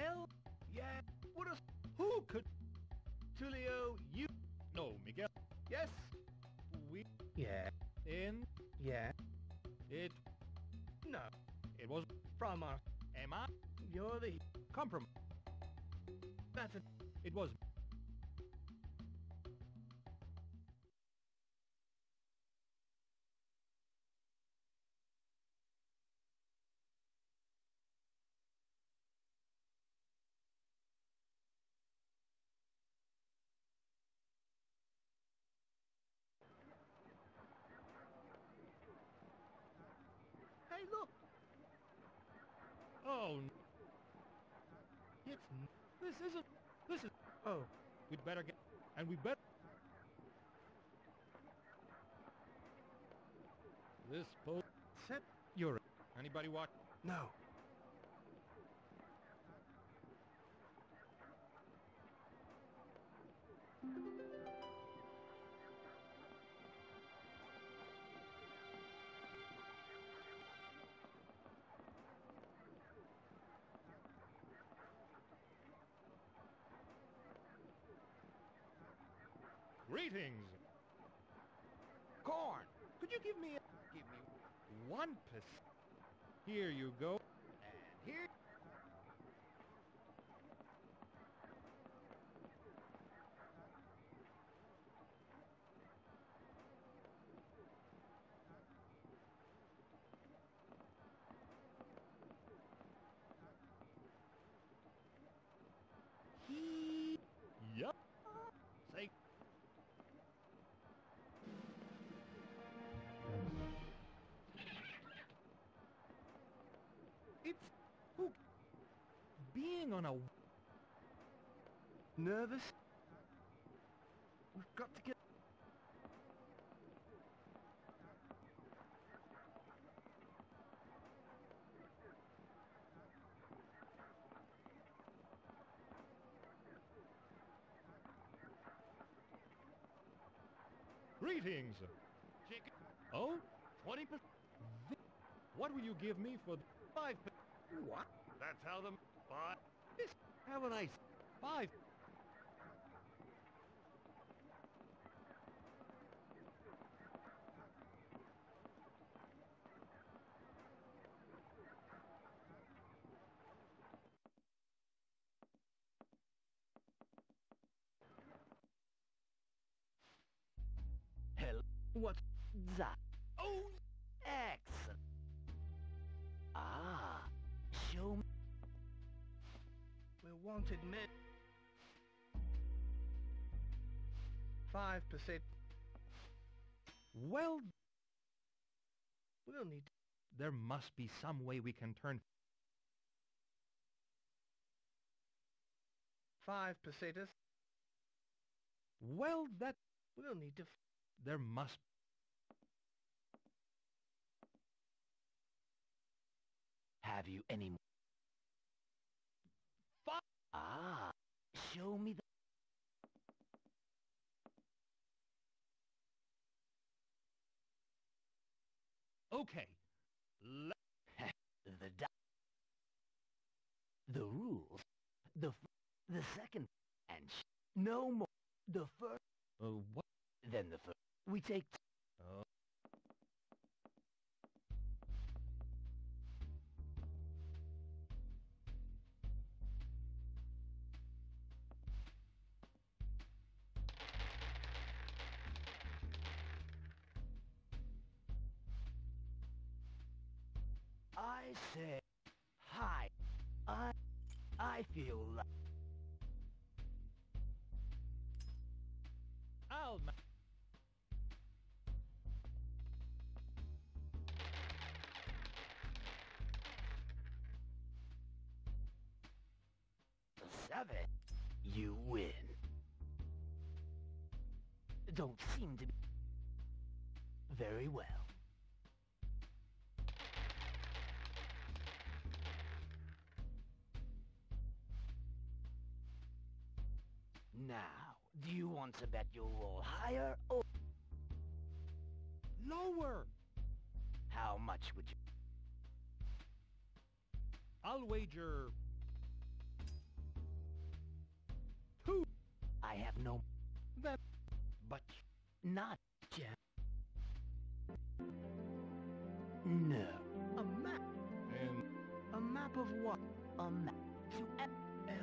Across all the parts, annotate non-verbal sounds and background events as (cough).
hell yeah. What a... Who could... Tulio, you... No, Miguel. Yes. We... Yeah. In... Yeah. It... No. It was... From us. Am I? You're the... Compromise. That's a... It was... Oh, It's... this isn't... This is... Oh. We'd better get... And we bet... This boat... Set... You're... Anybody watch? No. Greetings! Corn. Could you give me a... Give me... One percent. Here you go. Being on a... Nervous? We've got to get... Greetings! Chicken. Oh? 20%. What will you give me for... th- Five. What? That's how them... Five. Have a nice... Five... we're men. Five percent. Well, We'll need to... there must be some way we can turn... Five percenters. Well, that... We'll need to... There must... Have you any more? Fi- Ah, show me the. Okay. (laughs) The The rules. The f- the second and sh- no more. The first, Uh, what? then the first. We take. I say, hi. I, I feel like. Oh, I'll... Ma- Seven. You win. Don't seem to be. Very well. Now, do you want to bet your wall roll higher or... Lower! How much would you... I'll wager... Two. I have no... That... But... Not... Yet. No. A map. And a map of what? A map. To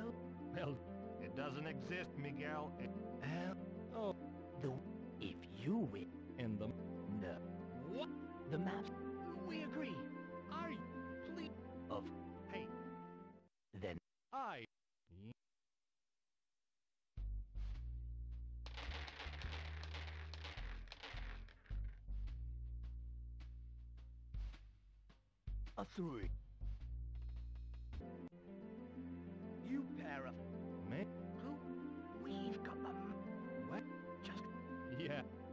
L. L doesn't exist, Miguel. It- oh, the... If you win... in the No. what? The maps We agree. I Please. of... hey, Then... I. A three. You pair of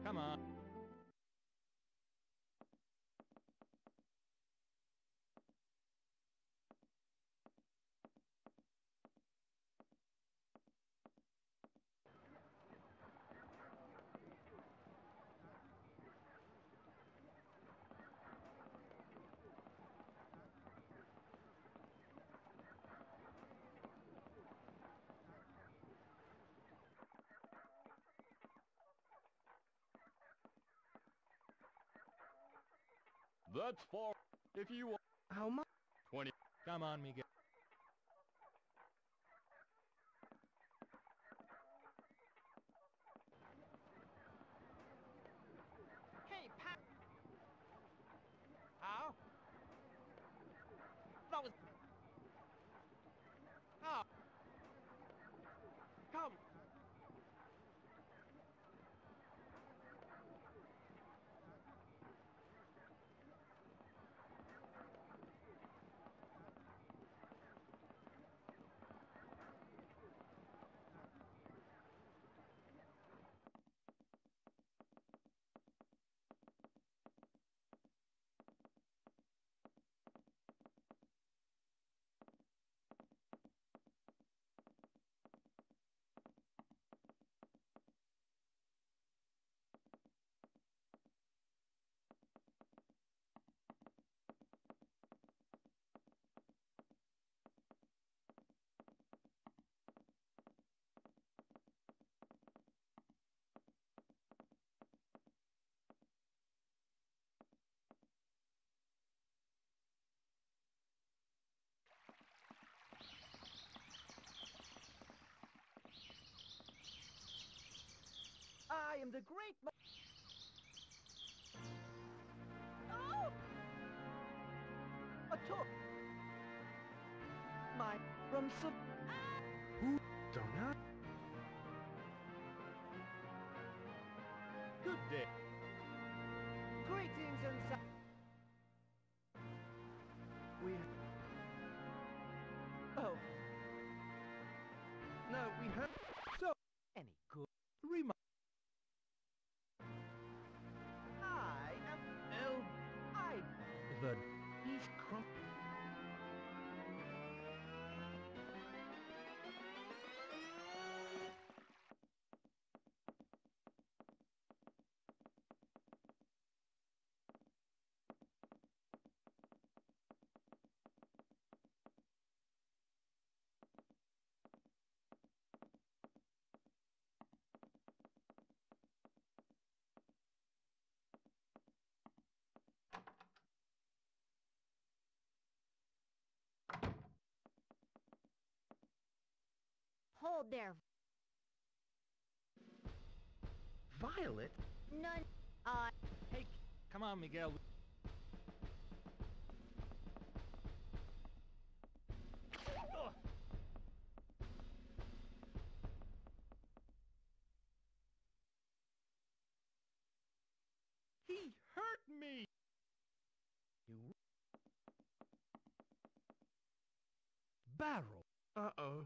Come on. That's far. If you want how much? 20. Come on, Miguel. Hey, Pat. How? That was. How? Come. I am the great. Oh! A took. My from Hold there. Violet? None. Uh, hey, come on, Miguel. He hurt me. You. Barrel. Uh-oh.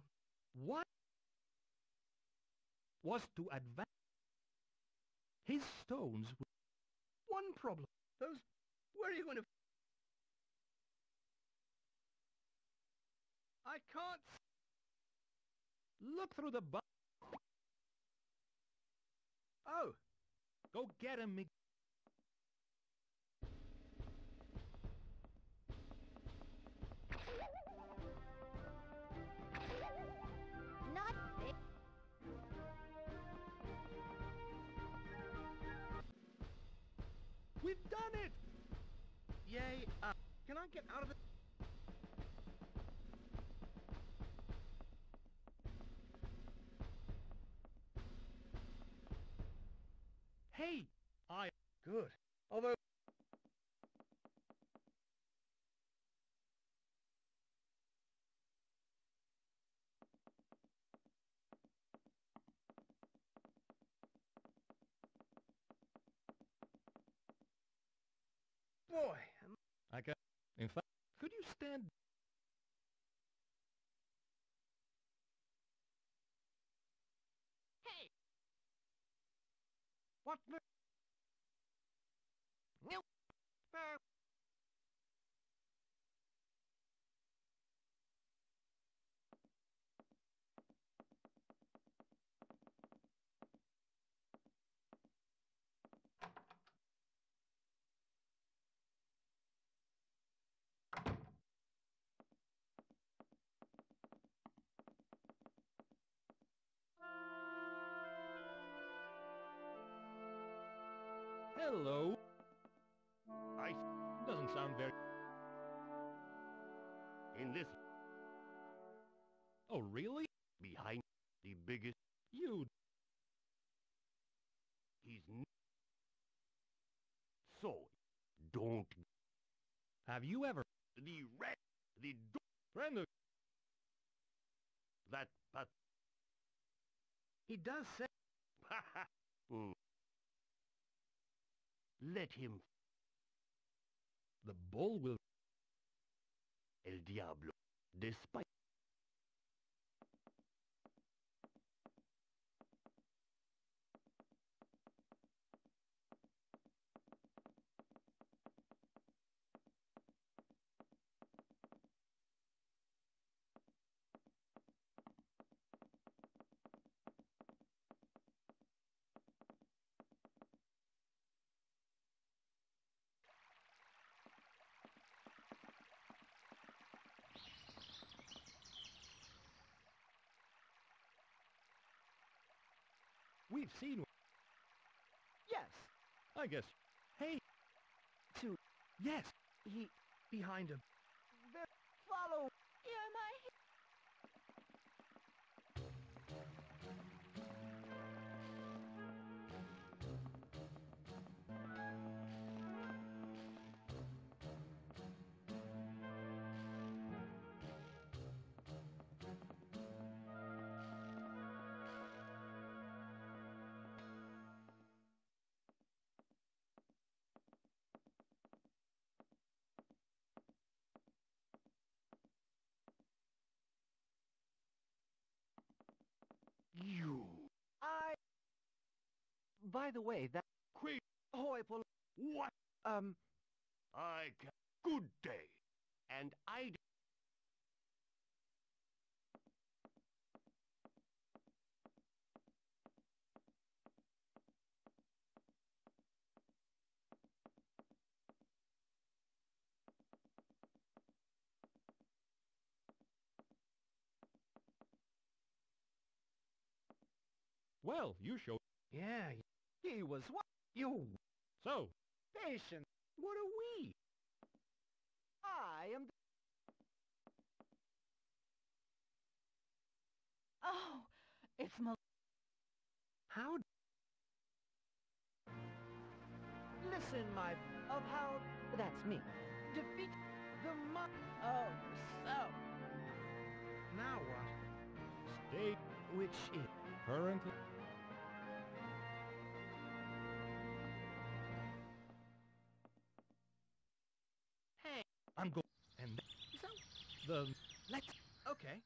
What was to advance his stones? One problem. Those. Where are you going to. I can't. Look through the Oh, Go get him, Can I get out of it? Hey! I... Good. Although... Boy, am I can... In fact, could you stand... what the... Nope. Really? behind the biggest, You... he's So, don't Have you ever... the red the Friend that but He does say... (laughs) Hmm. Let him, The bull will... El Diablo, despite We've seen... Yes. I guess... Hey! To... Yes! He... Behind him. There... Follow... You're my you I... By the way, that... Hoy, Pol... What? Um... I can. Good day. And I. Well, you show... Yeah, He was what? You... So, Patient. what are we? I am... Oh, it's Mal- how... Listen, my... Of how... That's me. Defeat... The mo... Oh, so. Now what? State Which is... currently... The... Let's... Okay.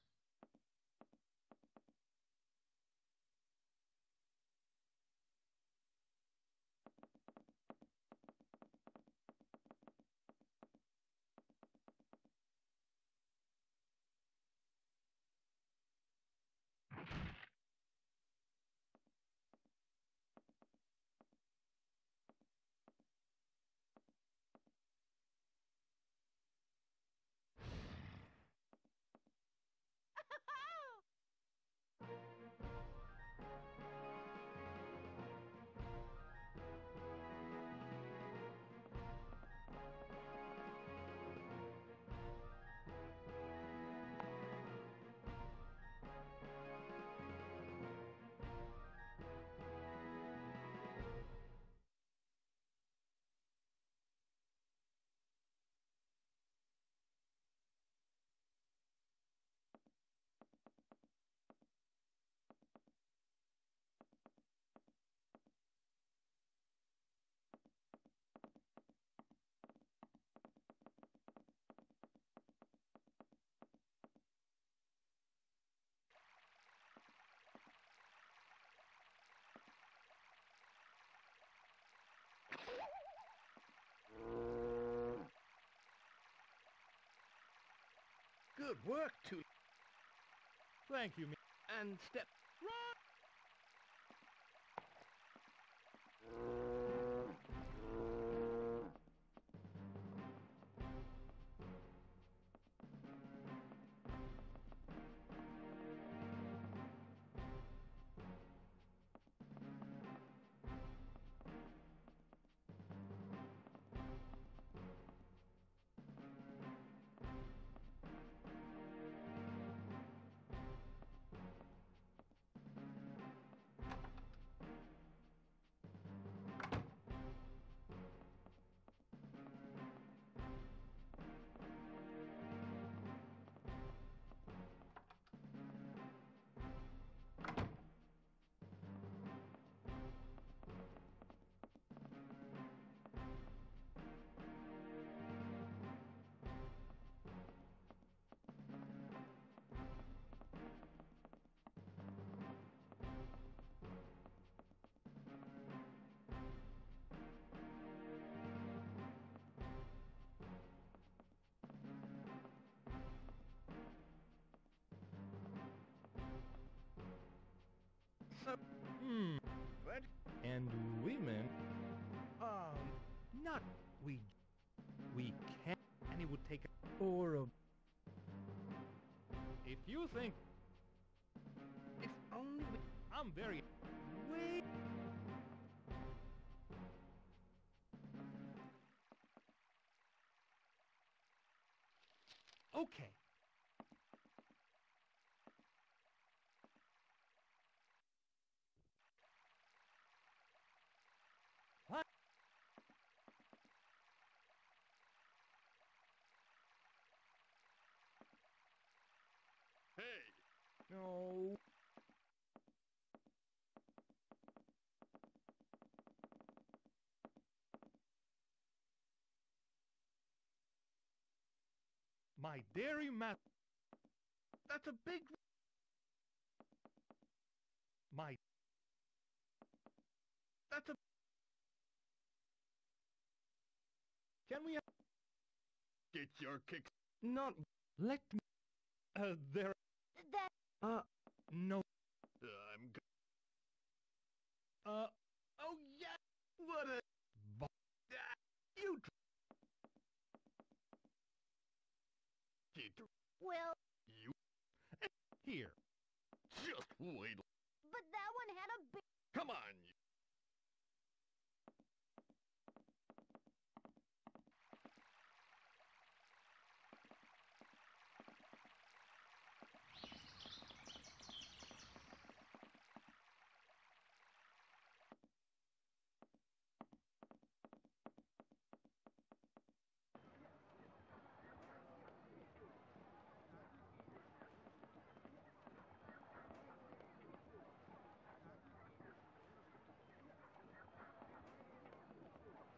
Good work, Tulio. Thank you. And step. Run! And women? Um, not we. We can. And it would take a, or a. If you think If only. I'm very. Wait. Okay. Fine. Hey! My dairy mat. That's a big... My. That's a... Can we Get your kicks. Not... let me? Uh, there. That Uh... No. I'm g- Uh. Oh, yeah! What a... bo- Ah, you... dr- get well, you. Here. Just wait. but that one had a big. Come on.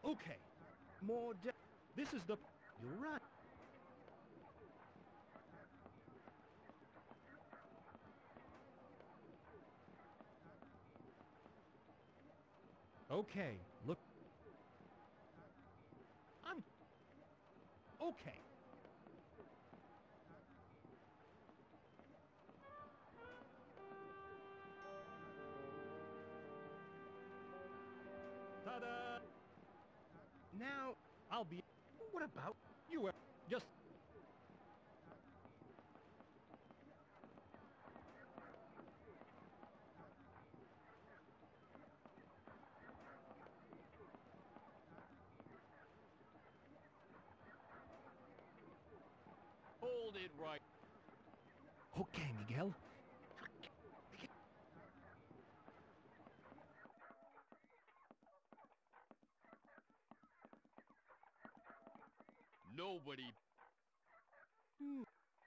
Okay. More This is the. You're right. Okay. Look. I'm. Okay. Right. Okay, Miguel. Nobody.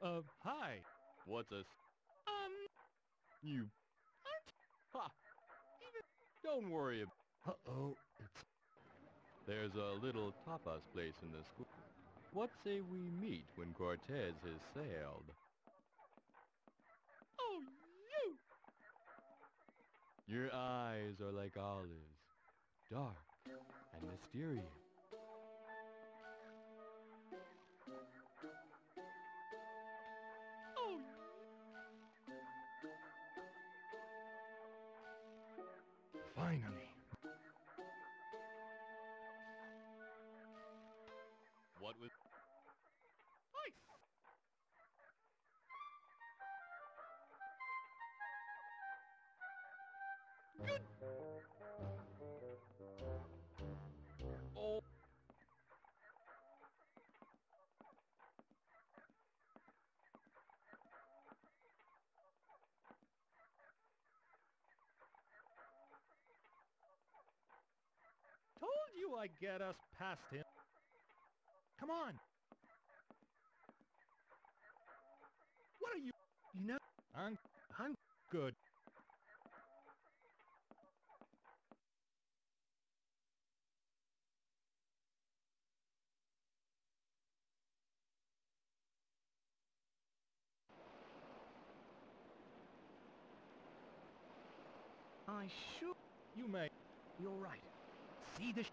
Uh, hi. What's a... s- Um. You... Ha! Even... Don't worry. Uh-oh. There's a little tapas place in the school. What say we meet when Cortez has sailed? Oh, you! Your eyes are like olives, dark and mysterious. Oh. Finally. You I'd get us past him. Come on. What are you? You know, I'm, I'm good. I should. You may. You're right. See the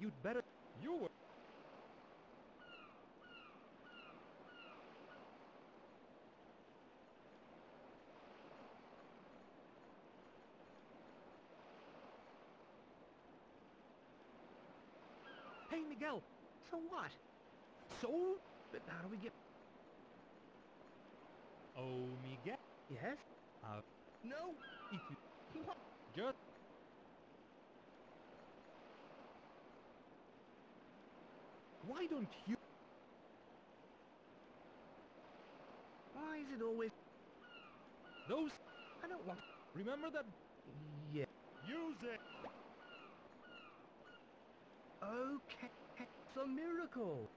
You'd better. You were. Hey, Miguel. So what? So? But how do we get... Oh, Miguel. Yes? Uh, No? if you just. Why don't you? Why is it always... Those. I don't want... Remember that. Yeah. Use it. Okay. It's a miracle.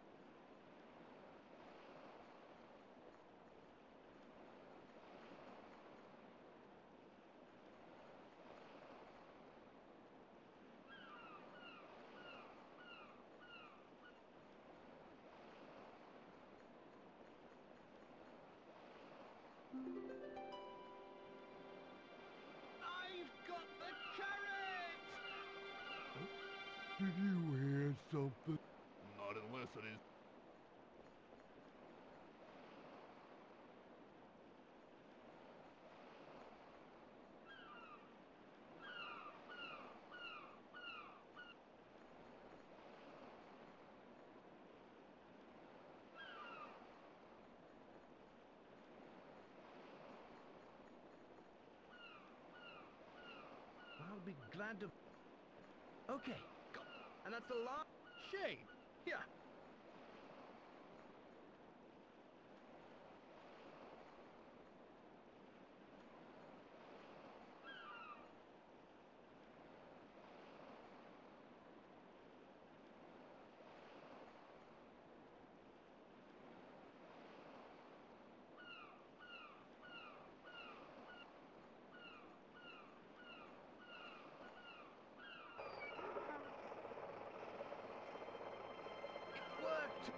Not unless it is... I'll be glad to... Okay. And that's the last... Shade. Here. It worked!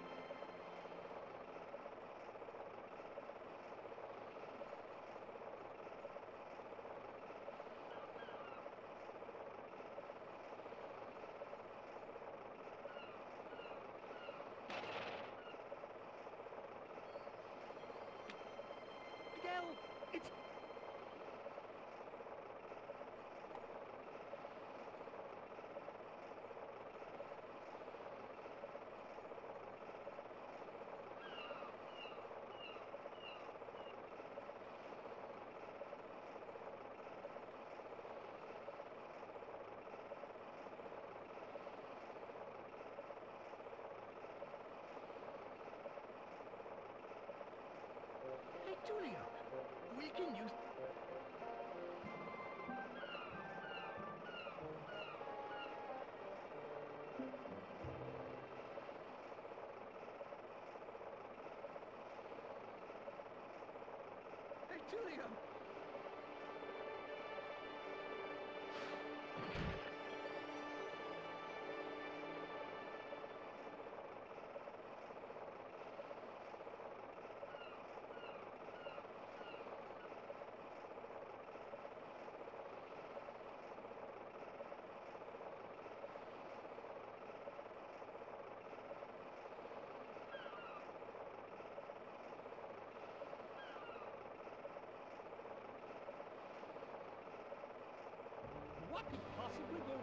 Miguel. It's. Hey, Tulio. We can use... Hey, Tulio. That's a good